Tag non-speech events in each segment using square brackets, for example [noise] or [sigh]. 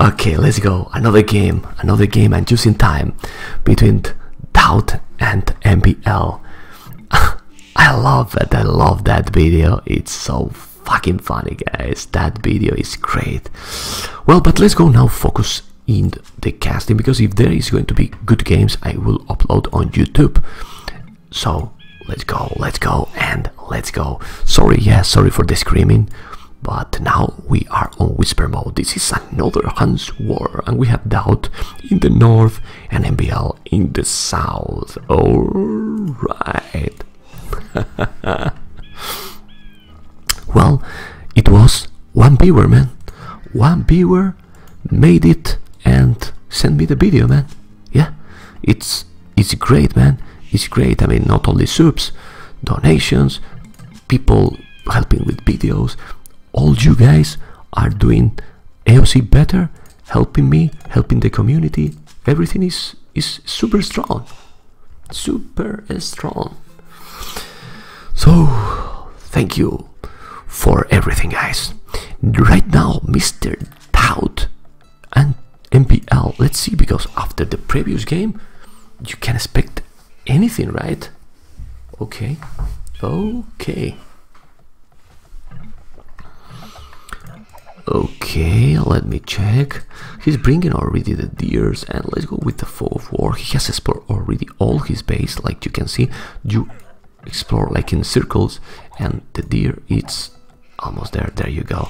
Okay, let's go. Another game, another game, and just in time between DauT and MBL. [laughs] I love it. I love that video. It's so fucking funny, guys. That video is great. Well, but let's go now. Focus in the casting because if there is going to be good games, I will upload on YouTube. So let's go, let's go, and let's go. Sorry, yeah, sorry for the screaming. But now we are on whisper mode. This is another Hans War, and we have DauT in the north and MBL in the south. Alright. [laughs] well, it was one viewer, man. One viewer made it and sent me the video, man. Yeah, it's it's great, man. It's great. I mean, not only subs, donations, people helping with videos, all you guys are doing AOC better, helping me, helping the community. Everything is is super strong, super strong. So thank you for everything, guys. Right now, Mr. DauT and MBL. Let's see, because after the previous game, you can expect anything, right? Okay, okay. Okay, let me check. He's bringing already the deers, and let's go with the fog of war. He has explored already all his base, like you can see. You explore like in circles, and the deer it's almost there. There you go,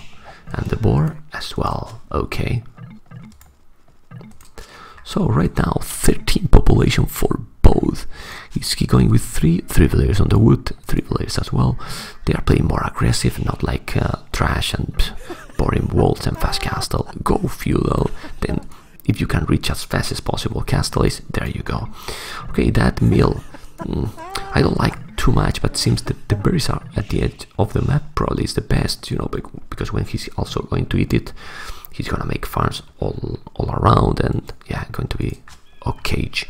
and the boar as well. Okay. So right now, 13 population for both. Is he going with three three villagers on the wood, three villagers as well? They are playing more aggressive, not like uh, trash and boring walls and fast castle. Go feudal, then if you can reach as fast as possible castle is there you go. Okay, that mill. Mm, I don't like too much, but seems that the berries are at the edge of the map. Probably is the best, you know, because when he's also going to eat it, he's gonna make farms all all around, and yeah, going to be a cage.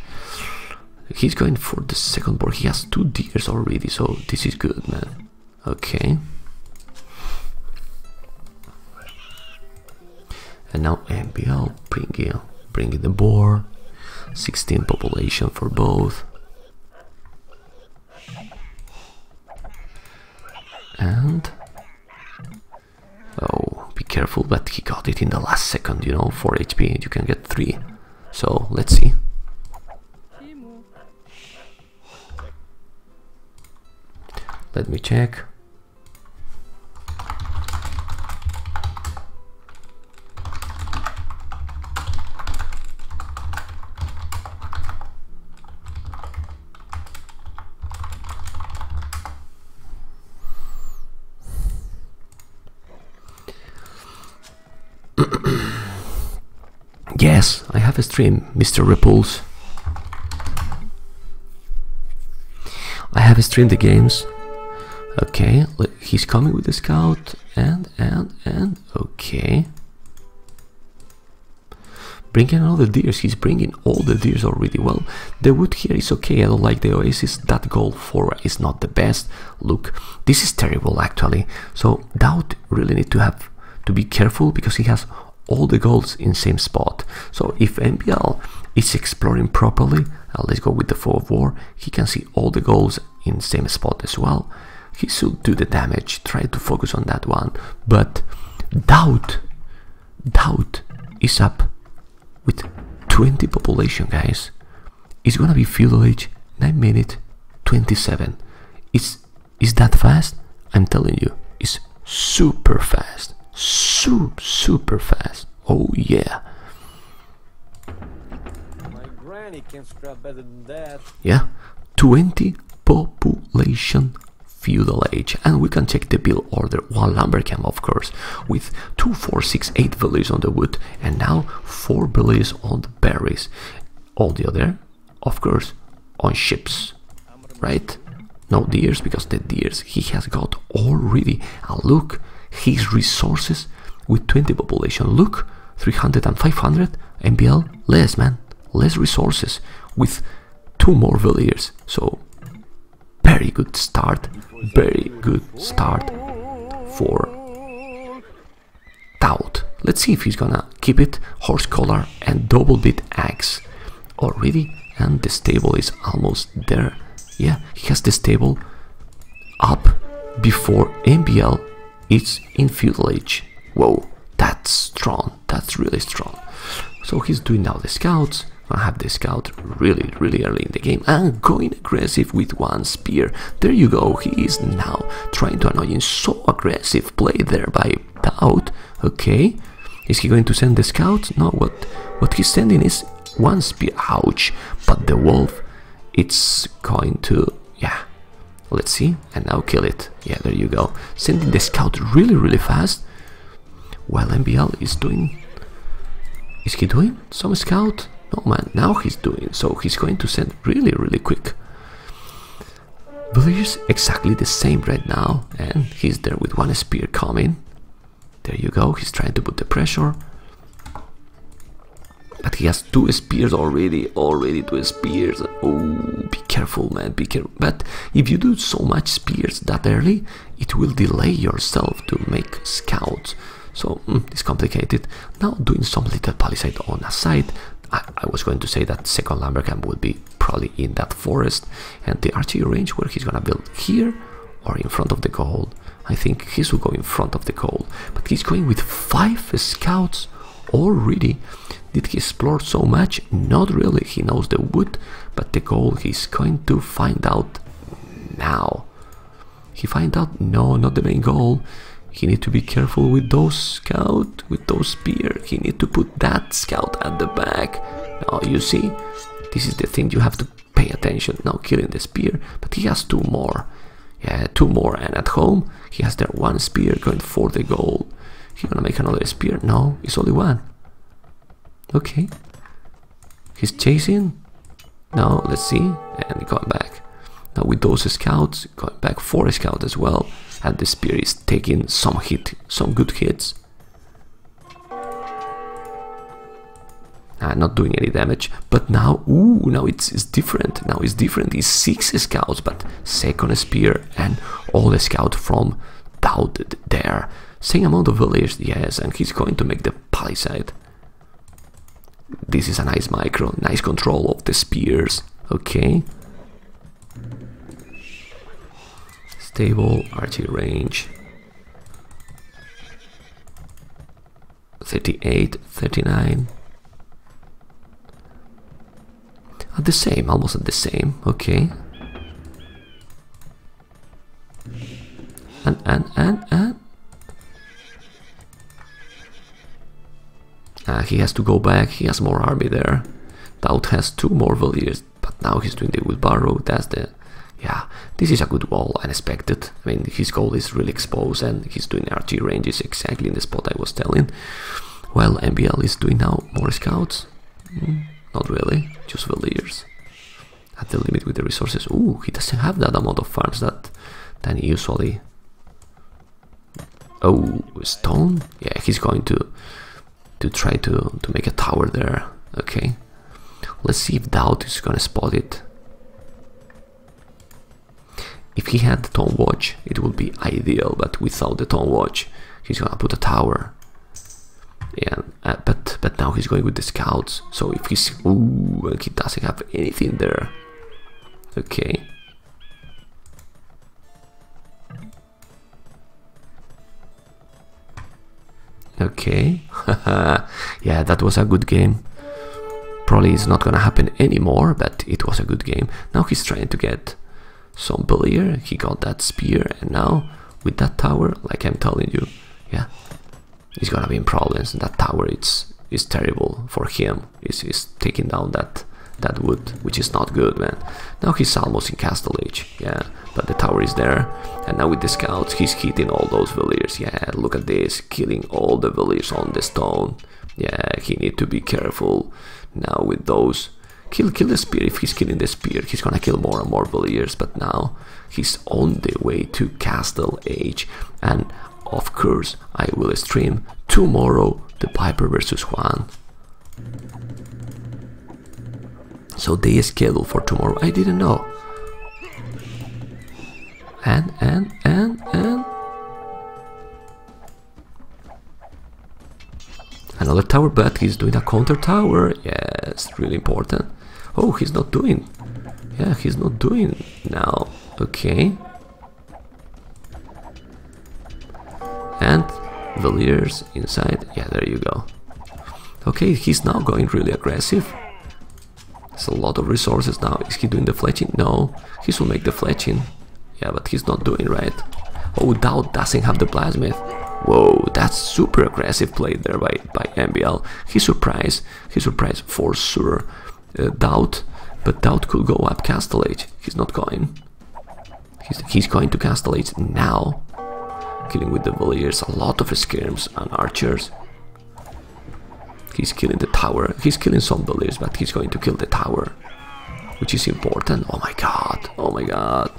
He's going for the second board. He has two deers already, so this is good, man. Okay. And now MBL bringing bringing the boar. 16 population for both. And oh, be careful! But he got it in the last second. You know, 4 HP. You can get three. So let's see. Let me check. Yes, I have a stream, Mr. Ripples. I have a streamed the games. Okay, he's coming with the scout, and, and, and, okay. Bringing the deers, he's bringing all the deers already. Well, the wood here is okay, I don't like the oasis, that goal 4 is not the best. Look, this is terrible actually. So, DauT really need to have to be careful because he has all the goals in same spot. So if MBL is exploring properly, uh, let's go with the fog of war, he can see all the goals in same spot as well. He should do the damage, try to focus on that one. But DauT, DauT is up with 20 population, guys. It's gonna be feudal age 9 minute 27. Is is that fast? I'm telling you, it's super fast. Super super fast. Oh yeah. My granny can scrap better than that. Yeah. 20 population feudal age and we can check the bill order one lumber camp of course with two four six eight villages on the wood and now four villages on the berries all the other of course on ships right no deers because the deers he has got already and look his resources with 20 population look 300 and 500 mbl less man less resources with two more villagers so very good start very good start for DauT. Let's see if he's gonna keep it. Horse collar and double bit axe. Already, and the stable is almost there. Yeah, he has the stable up before MBL is in feudal age. Whoa, that's strong. That's really strong. So he's doing now the scouts. I have the scout really, really early in the game and going aggressive with one spear. There you go. He is now trying to annoy him. So aggressive play there by DauT. Okay. Is he going to send the scout? No, what what he's sending is one spear. Ouch. But the wolf, it's going to, yeah. Let's see. And now kill it. Yeah, there you go. Sending the scout really, really fast. Well, MBL is doing... Is he doing some scout? No man, now he's doing, so he's going to send really, really quick. Villagers exactly the same right now, and he's there with one spear coming. There you go, he's trying to put the pressure. But he has two spears already, already two spears. Oh, be careful, man, be careful. But if you do so much spears that early, it will delay yourself to make scouts. So mm, it's complicated. Now doing some little palisade on a side. I, I was going to say that second lumbercamp would be probably in that forest, and the archery range where he's gonna build here or in front of the gold. I think his will go in front of the gold, but he's going with five scouts already. Did he explore so much? Not really. He knows the wood, but the gold he's going to find out now. He find out no, not the main goal. He need to be careful with those scout, with those spear. He need to put that scout at the back. Now you see, this is the thing you have to pay attention. Now killing the spear, but he has two more. Yeah, two more, and at home he has there one spear going for the goal. He gonna make another spear? No, it's only one. Okay. He's chasing. Now let's see, and going back. Now with those scouts, going back four scouts as well and the spear is taking some hit, some good hits. Uh, not doing any damage, but now, ooh, now it's, it's different. Now it's different. It's six scouts, but second spear and all the scout from doubted there. Same amount of villagers, yes, and he's going to make the palisade. This is a nice micro, nice control of the spears. Okay. Stable, RT range 38, 39 at the same, almost at the same, okay. And, and, and, and. Uh, he has to go back, he has more army there. DauT has two more villagers, but now he's doing the wheelbarrow, that's the yeah, this is a good wall, unexpected. I mean, his goal is really exposed and he's doing RG ranges exactly in the spot I was telling. Well, MBL is doing now more scouts. Mm, not really, just villagers. At the limit with the resources. Ooh, he doesn't have that amount of farms that than usually. Oh, stone? Yeah, he's going to to try to, to make a tower there. Okay. Let's see if DauT is gonna spot it. If he had the Town Watch, it would be ideal, but without the Town Watch, he's gonna put a tower. Yeah, uh, but but now he's going with the scouts. So if he's ooh, he doesn't have anything there. Okay. Okay. [laughs] yeah, that was a good game. Probably it's not gonna happen anymore, but it was a good game. Now he's trying to get some bullier, he got that spear, and now with that tower, like I'm telling you, yeah, he's gonna be in problems. And that tower, it's is terrible for him. He's, he's taking down that that wood, which is not good, man. Now he's almost in Castle Age, yeah, but the tower is there, and now with the scouts, he's hitting all those villagers. Yeah, look at this, killing all the villagers on the stone. Yeah, he need to be careful now with those kill kill the spear. If he's killing the spear he's gonna kill more and more villagers but now he's on the way to castle age. And of course i will stream tomorrow the piper versus juan. So they scheduled for tomorrow. I didn't know. And and and and Another tower, but he's doing a counter tower. Yes, really important. Oh, he's not doing. Yeah, he's not doing now. Okay. And Villiers inside. Yeah, there you go. Okay, he's now going really aggressive. It's a lot of resources now. Is he doing the fletching? No, he will make the fletching. Yeah, but he's not doing right. Oh, DauT doesn't have the plasmid. Whoa, that's super aggressive play there by, by MBL. He surprised. He surprised for sure. Uh, DauT, but DauT could go up Castle Age. He's not going. He's, he's going to Castle Age now. Killing with the Villiers a lot of skirms and archers. He's killing the tower. He's killing some Villiers, but he's going to kill the tower. Which is important. Oh my god. Oh my god.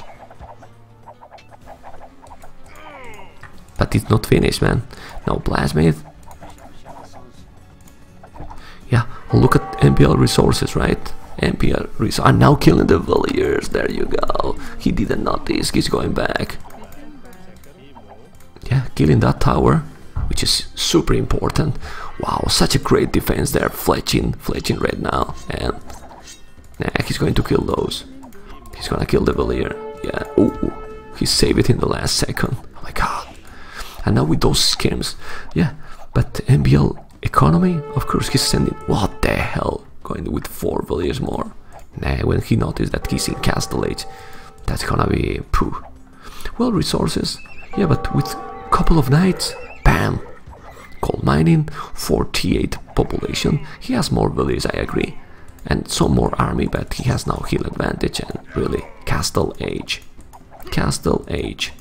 But it's not finished, man. Now Plasmid. Yeah, look at MBL resources, right? MBL resources are now killing the Villiers. There you go. He didn't notice. He's going back. Yeah, killing that tower, which is super important. Wow, such a great defense there. Fletching, fletching right now. And nah, he's going to kill those. He's gonna kill the Villier. Yeah, oh, he saved it in the last second. Oh my god. And now with those schemes, yeah, but MBL economy, of course, he's sending. What the hell? Going with four Villiers more. Nah, when he noticed that he's in Castle Age, that's gonna be pooh. Well, resources, yeah, but with couple of knights, bam. Coal mining, 48 population. He has more Villiers, I agree. And some more army, but he has now heal advantage and really Castle Age. Castle Age.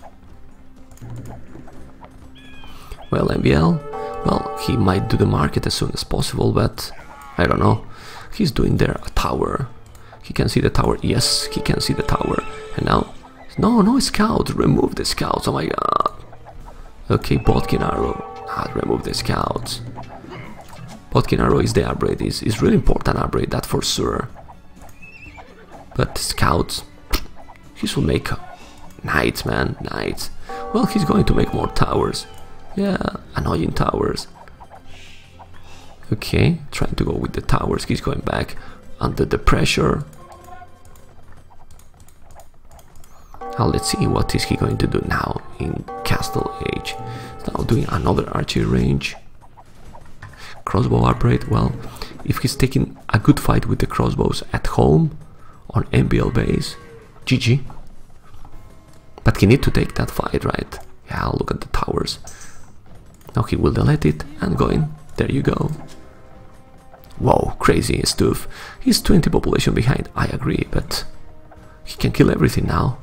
Well, MBL, well, he might do the market as soon as possible, but I don't know. He's doing there a tower. He can see the tower. Yes, he can see the tower. And now, no, no scouts. Remove the scouts. Oh my god. Okay, Bodkin arrow. Ah, remove the scouts. Bodkin arrow is the upgrade. Is is really important upgrade. That for sure. But scouts, [sniffs] he should make knights, man. Knights. Well, he's going to make more towers. Yeah, annoying towers. Okay, trying to go with the towers. He's going back under the pressure. Now let's see what is he going to do now in Castle Age. Now doing another archery range. Crossbow upgrade. Well, if he's taking a good fight with the crossbows at home on MBL base, GG. But he need to take that fight, right? Yeah, look at the towers. Now he will delete it and going. There you go. Whoa, crazy stuff. He's 20 population behind, I agree, but he can kill everything now.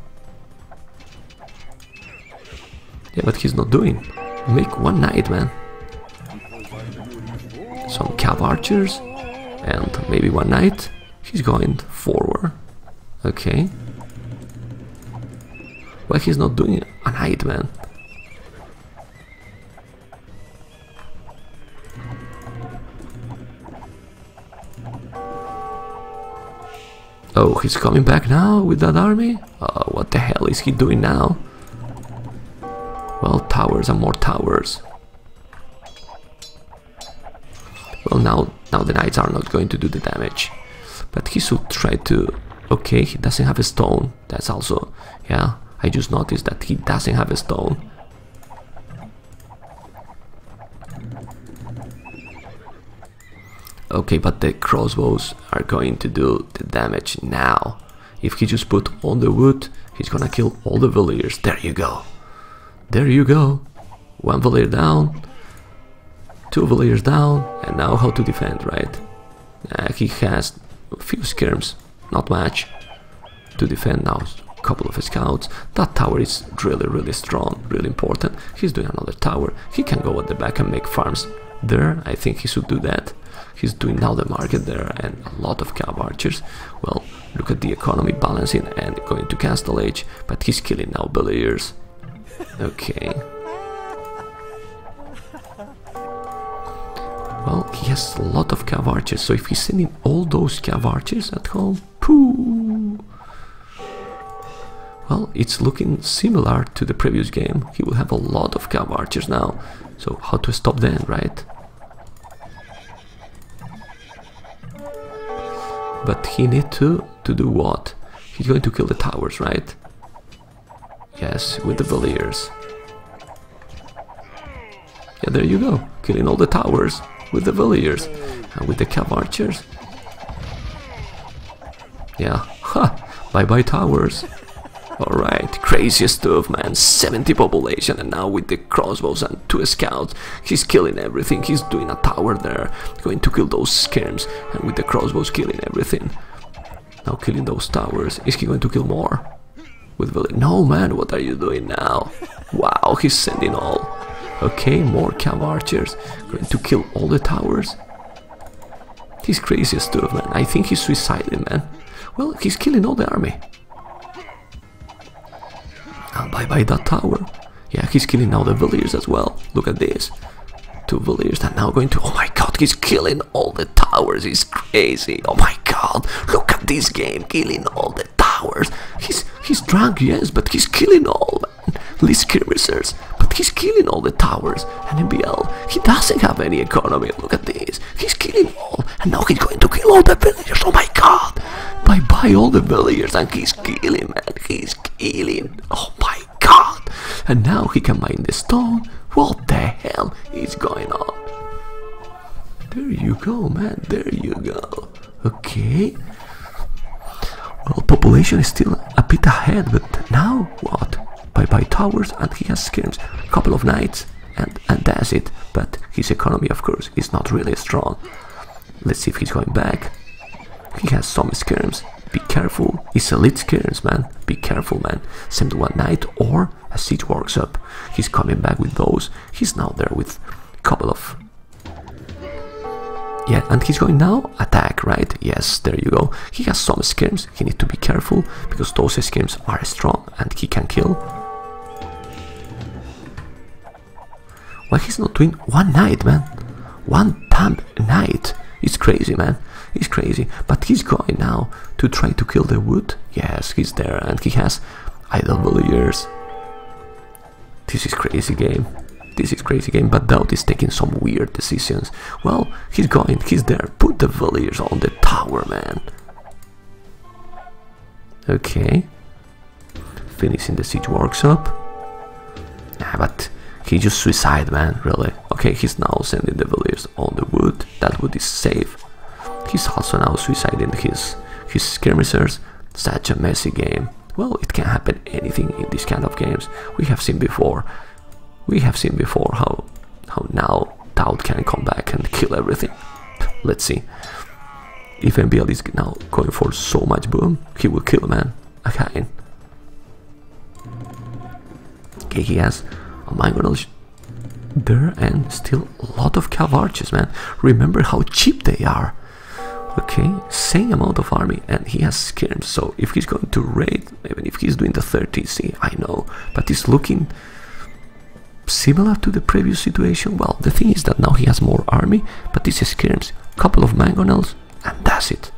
Yeah, but he's not doing. Make one knight, man. Some cav archers and maybe one knight. He's going forward. Okay. Well, he's not doing a knight, man. Oh, he's coming back now with that army? Uh, what the hell is he doing now? Well, towers and more towers. Well, now, now the knights are not going to do the damage. But he should try to... Okay, he doesn't have a stone. That's also... Yeah, I just noticed that he doesn't have a stone. Okay, but the crossbows are going to do the damage now. If he just put on the wood, he's gonna kill all the villagers. There you go. There you go. One villager down, two villagers down, and now how to defend, right? Uh, he has a few skirms, not much, to defend now. A couple of scouts. That tower is really, really strong, really important. He's doing another tower. He can go at the back and make farms there. I think he should do that. He's doing now the market there and a lot of cav archers. Well, look at the economy balancing and going to Castle Age, but he's killing now villagers. Okay. Well, he has a lot of cav archers, so if he's sending all those cav archers at home, pooh. Well, it's looking similar to the previous game. He will have a lot of cav archers now. So how to stop them, right? But he need to to do what? He's going to kill the towers, right? Yes, with the Valiers. Yeah, there you go, killing all the towers with the Valiers and with the Cav Archers. Yeah, [laughs] ha! Bye bye towers. Alright, crazy stuff, man. 70 population, and now with the crossbows and two scouts, he's killing everything. He's doing a tower there, going to kill those skirms, and with the crossbows, killing everything. Now killing those towers. Is he going to kill more? With Village? No, man, what are you doing now? Wow, he's sending all. Okay, more cav archers. Going to kill all the towers. He's crazy stuff, man. I think he's suiciding man. Well, he's killing all the army. And bye bye that tower. Yeah, he's killing now the villagers as well. Look at this. Two villagers that now going to. Oh my god, he's killing all the towers. He's crazy. Oh my god, look at this game, killing all the towers. He's he's drunk, yes, but he's killing all. Least skirmishers, but he's killing all the towers. And MBL, he doesn't have any economy. Look at this. He's killing all, and now he's going to kill all the villagers. Oh my god. Bye bye all the villagers, and he's killing, man. He's killing. Oh my god. And now he can mine the stone. What the hell is going on? There you go, man. There you go. Okay. Well, population is still a bit ahead, but now what? Bye towers, and he has skirms. Couple of knights, and and that's it. But his economy, of course, is not really strong. Let's see if he's going back. He has some skirms. Be careful. He's elite skirms, man. Be careful, man. Send one knight or a siege up. He's coming back with those. He's now there with a couple of yeah, and he's going now attack, right? Yes, there you go. He has some skirms. He needs to be careful because those skirms are strong and he can kill. Why he's not doing one night, man? One time night. It's crazy, man. It's crazy. But he's going now to try to kill the wood. Yes, he's there and he has idle villagers. This is crazy game. This is crazy game, but DauT is taking some weird decisions. Well, he's going, he's there. Put the villagers on the tower, man. Okay. Finishing the siege workshop. Nah, but he just suicide, man, really. Okay, he's now sending the villagers on the wood. That wood is safe. He's also now suiciding his his skirmishers. Such a messy game. Well, it can happen anything in this kind of games. We have seen before. We have seen before how how now DauT can come back and kill everything. Let's see. If MBL is now going for so much boom, he will kill man again. Okay, he has Oh a Mangonel there and still a lot of cav man. Remember how cheap they are. Okay, same amount of army and he has skirms, so if he's going to raid, even if he's doing the 30, see, I know, but he's looking similar to the previous situation. Well, the thing is that now he has more army, but this is skirms, couple of mangonels, and that's it.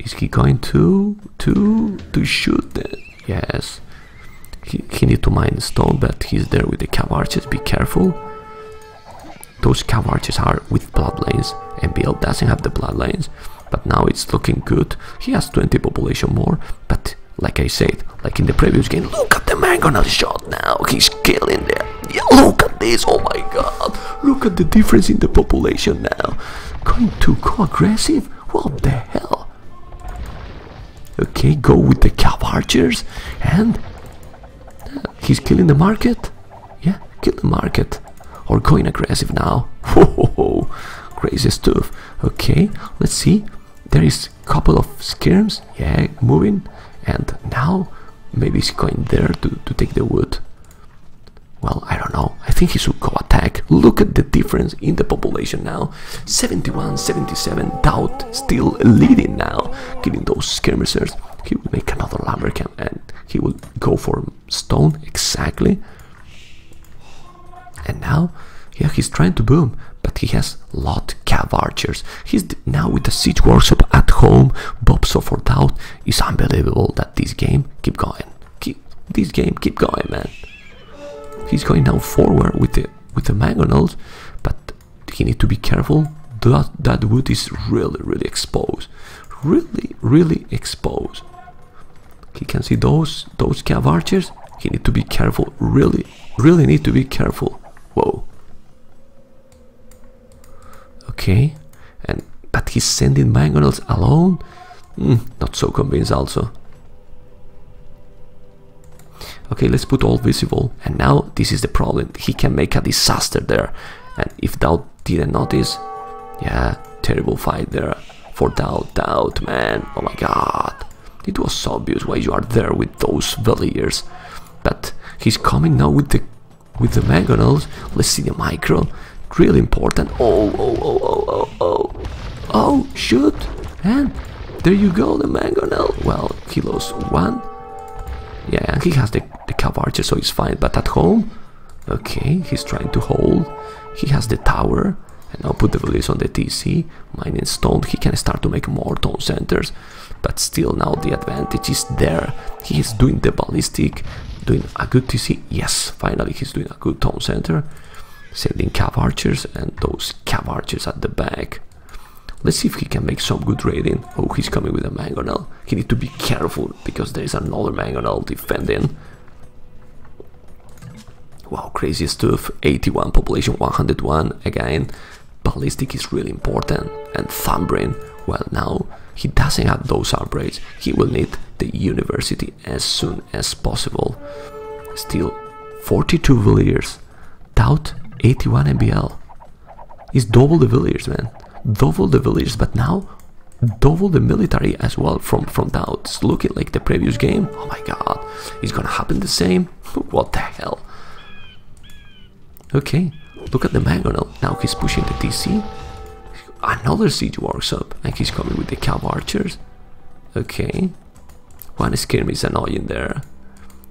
Is he going to to to shoot? Yes, he he need to mine stone, but he's there with the cav archers. Be careful. Those cav archers are with bloodlines. MBL doesn't have the bloodlines, but now it's looking good. He has 20 population more, but like I said, like in the previous game, look at the mangonel shot now. He's killing them. Yeah, look at this. Oh my god. Look at the difference in the population now. Going to go aggressive? What the hell? Okay, go with the cav archers and he's killing the market. Yeah, kill the market. Or going aggressive now. [laughs] Whoa, crazy stuff. Okay, let's see. There is a couple of skirms. Yeah, moving. And now maybe he's going there to, to take the wood. Well, I don't know. I think he should go attack. Look at the difference in the population now. 71, 77, DauT still leading now. Killing those skirmishers. He will make another camp and he will go for stone exactly. And now, yeah, he's trying to boom, but he has lot cav archers. He's now with the siege workshop at home. Bob so for DauT is unbelievable that this game keep going. Keep this game keep going, man. He's going now forward with the with the mangonels, but he need to be careful. that, that wood is really, really exposed. Really, really exposed. He can see those, those cav archers. He need to be careful. Really, really need to be careful. Whoa. Okay. And, but he's sending mangonels alone? Mm, not so convinced also. Okay, let's put all visible. And now this is the problem. He can make a disaster there. And if thou didn't notice, yeah, terrible fight there for DauT, DauT, man. Oh my god. It was so obvious why you are there with those villagers. But he's coming now with the with the mangonels. Let's see the micro. Really important. Oh, oh, oh, oh, oh, oh. Oh, shoot. And there you go, the mangonel. Well, he lost one. Yeah, he has the, the cav archer, so he's fine. But at home, okay, he's trying to hold. He has the tower. And now put the villagers on the TC. Mining stone, he can start to make more town centers. But still now the advantage is there. He is doing the ballistic, doing a good TC. Yes, finally he's doing a good town center. Sending cav archers and those cav archers at the back. Let's see if he can make some good raiding. Oh, he's coming with a mangonel. He need to be careful because there is another mangonel defending. Wow, crazy stuff. 81 population, 101 again. Ballistic is really important. And Thumb Ring, well now, he doesn't have those upgrades. He will need the university as soon as possible. Still, 42 Villiers, DauT 81 MBL. Is double the Villiers man. Double the villagers, but now double the military as well from from DauT. It's looking like the previous game. Oh my god, it's gonna happen the same? [laughs] What the hell? Okay, look at the Mangonel. Now he's pushing the TC. Another siege workshop, and he's coming with the cav archers. Okay, one skirmish is annoying there,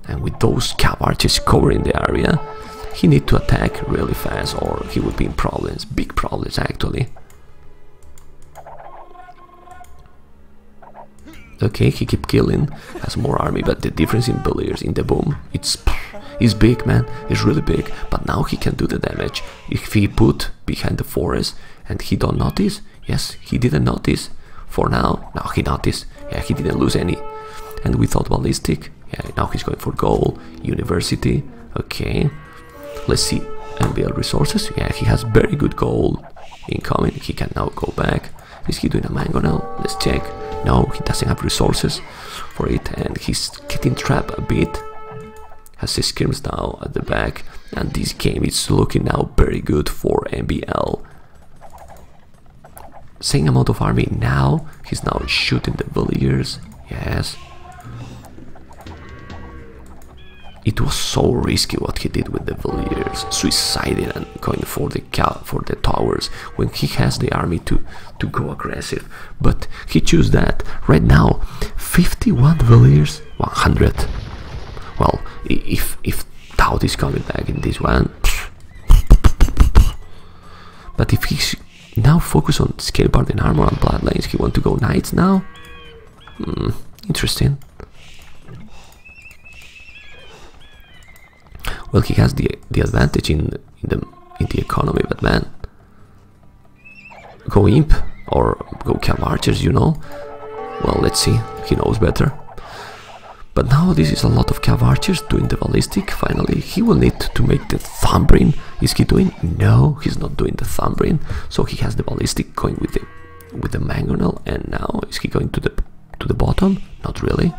and with those cav archers covering the area, he need to attack really fast, or he would be in problems, big problems actually. Okay, he keep killing, has more army, but the difference in villagers in the boom, it's is big, man. It's really big, but now he can do the damage. If he put behind the forest and he don't notice, yes, he didn't notice. For now, now he noticed. Yeah, he didn't lose any. And we thought ballistic. Yeah, now he's going for goal. University. Okay. Let's see. MBL resources. Yeah, he has very good gold incoming. He can now go back. Is he doing a mango now? Let's check. No, he doesn't have resources for it, and he's getting trapped a bit. Has his now at the back, and this game is looking now very good for MBL. Same amount of army now. He's now shooting the villagers. Yes. It was so risky what he did with the villagers, suiciding and going for the for the towers when he has the army to to go aggressive. But he chose that right now. 51 villagers, 100. Well, if if DauT is coming back in this one, but if he's now focus on Scalebard and armor and bloodlines, he want to go knights now. Hmm, interesting. Well, he has the the advantage in in the in the economy, but man, go imp or go cav archers, you know. Well, let's see. He knows better. But now this is a lot of cav archers doing the ballistic. Finally, he will need to make the thumb ring. Is he doing? No, he's not doing the thumb ring. So he has the ballistic going with the with the mangonel. And now is he going to the to the bottom? Not really.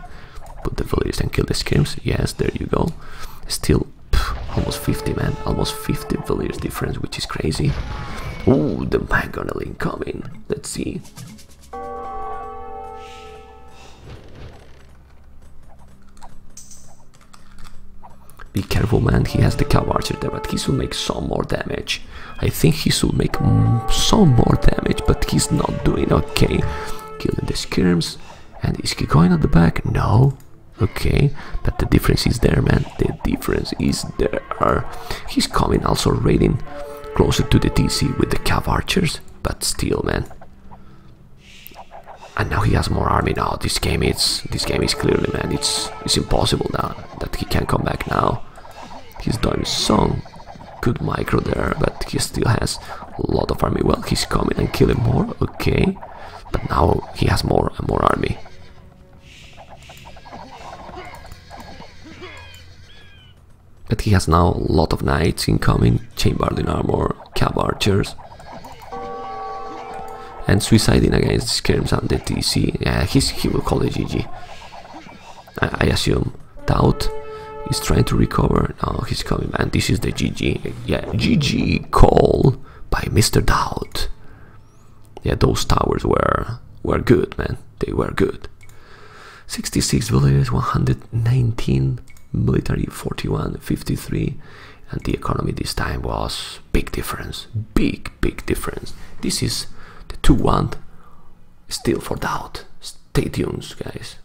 Put the villagers and kill the skirms. Yes, there you go. Still almost 50 man, almost 50 villagers difference, which is crazy. Ooh, the mangonel incoming. Let's see. Be careful, man. He has the cav archer there, but he should make some more damage. I think he should make some more damage, but he's not doing okay. Killing the skirms. And is he going at the back? No. Okay, but the difference is there, man. The difference is there. He's coming also raiding closer to the TC with the cav archers, but still, man. And now he has more army now. This game is this game is clearly, man. It's it's impossible now that he can come back now. He's doing so good micro there, but he still has a lot of army. Well, he's coming and killing more, okay. But now he has more and more army. But he has now a lot of knights incoming, chamberlain armor, cab archers. And suiciding against skirms and the TC. Yeah, he's, he will call it GG. I, I assume. DauT is trying to recover. Now he's coming, man. This is the GG. Yeah, GG call by Mr. DauT. Yeah, those towers were were good, man. They were good. 66 villages, 119 military, 41, 53, and the economy this time was big difference. Big, big difference. This is the 2-1 still for DauT. Stay tuned, guys.